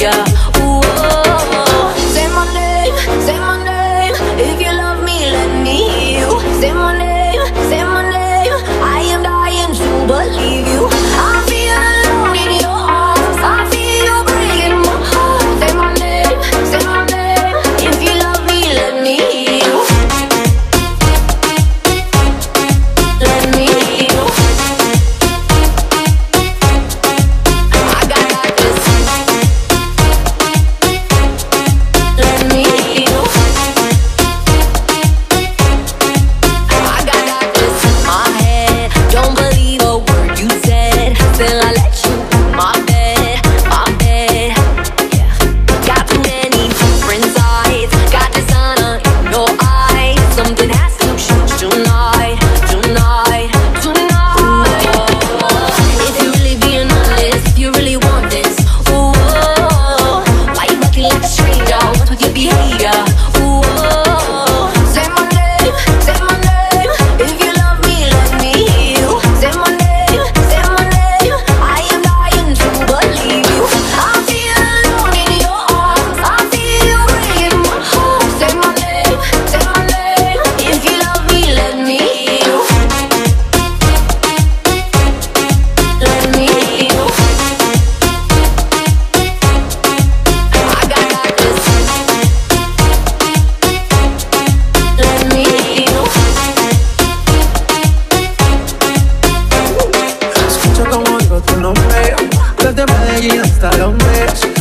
yeah.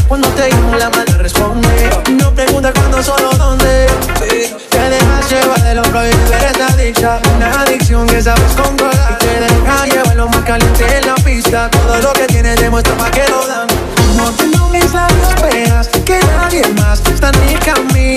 Cuando te llamo la madre responde. No pregunta cuándo, solo dónde. Te dejas llevar de lo prohibido, eres adicta. Una adicción que sabes controlar. Y te deja llevar lo más caliente en la pista. Todo lo que tienes demuestra pa' que lo dan. Mordiendo mis labios, pegas que nadie más está en mi camino.